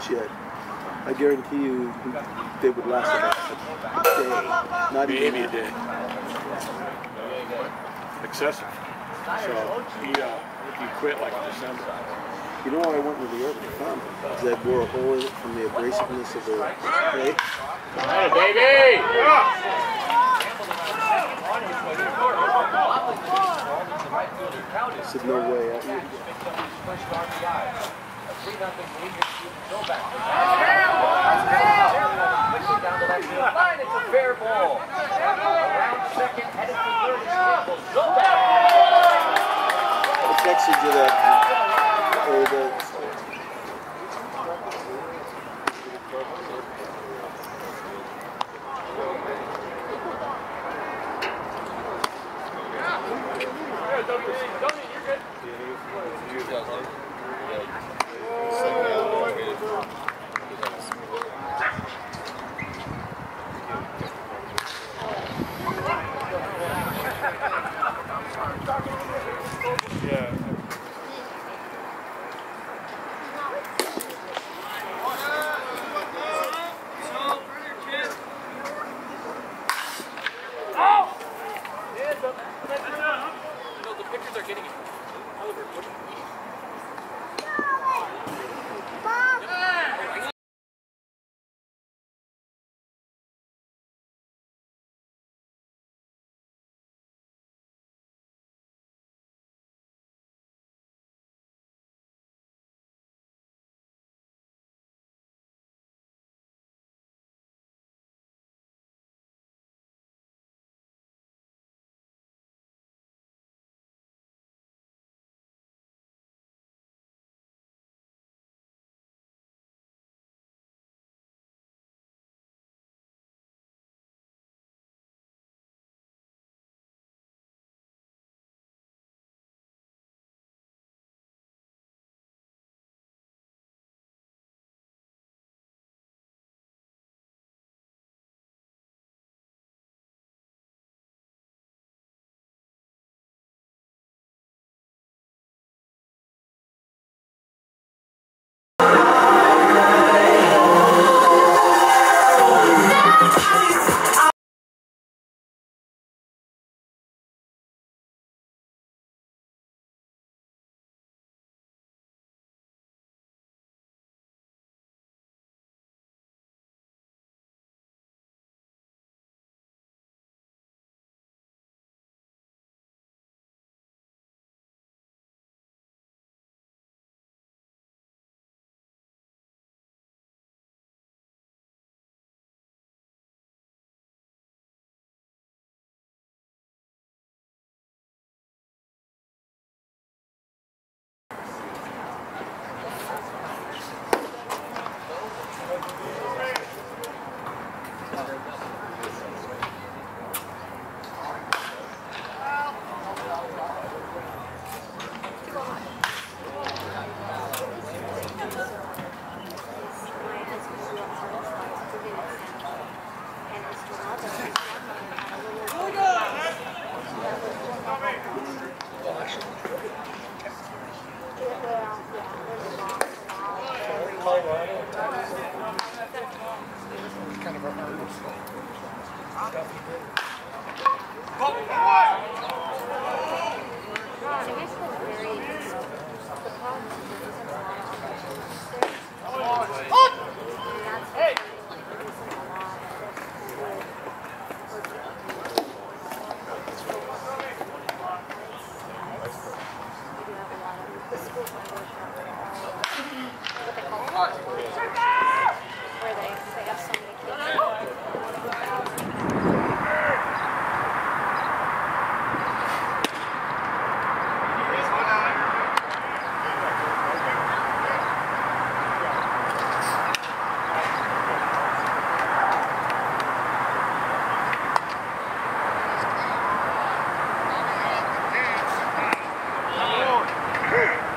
Shit. I guarantee you they would last about a day. Not Maybe even a day. Excessive. So he, uh, he quit like in December. You know why I went with the Arctic Found? Because I bore a hole in it from the abrasiveness of the clay. Hey, baby! I said, no way. I, Line, it's a fair ball. Around second, headed for third, is Campbell. Go back. I texted you that. Or the, uh, Ugh.